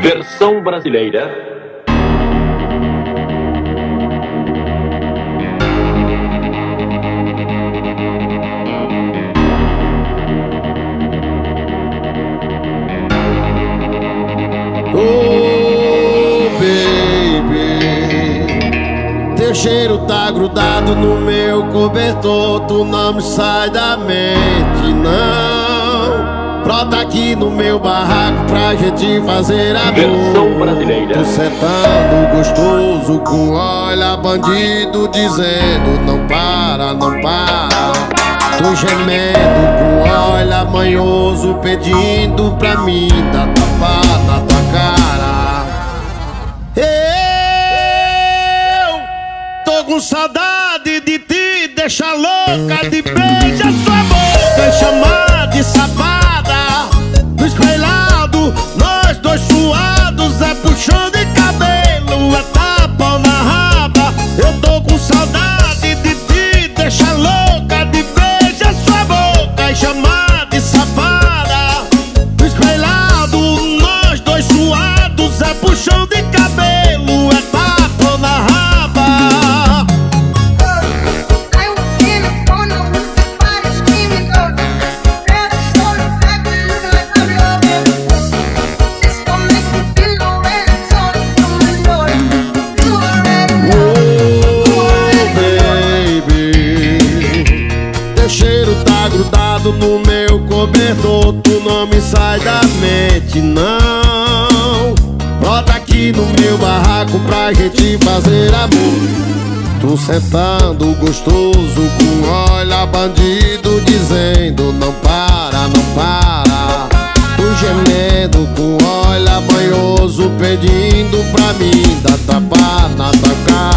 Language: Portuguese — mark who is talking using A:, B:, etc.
A: Versão brasileira.
B: Oh. Teu cheiro tá grudado no meu cobertor. Tu não me sai da mente, não. Brota aqui no meu barraco pra gente fazer
A: Versão
B: amor.
A: brasileira.
B: Tu sentando gostoso com olha bandido dizendo não para, não para. Tu gemendo com olha manhoso pedindo pra mim dar tapa na tua cara. Eu tô com saudade de ti, deixa louca de beijar grudado no meu cobertor Tu não me sai da mente, não. Brota aqui no meu barraco pra gente fazer amor. Tu sentando gostoso com olha bandido dizendo não para, não para. Tu gemendo com olha banhoso pedindo pra mim dar tapa na tua cara